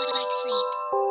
but like sleep.